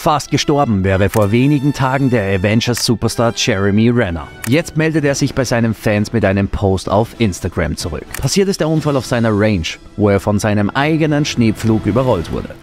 Fast gestorben wäre vor wenigen Tagen der Avengers Superstar Jeremy Renner. Jetzt meldet er sich bei seinen Fans mit einem Post auf Instagram zurück. Passiert ist der Unfall auf seiner Range, wo er von seinem eigenen Schneepflug überrollt wurde.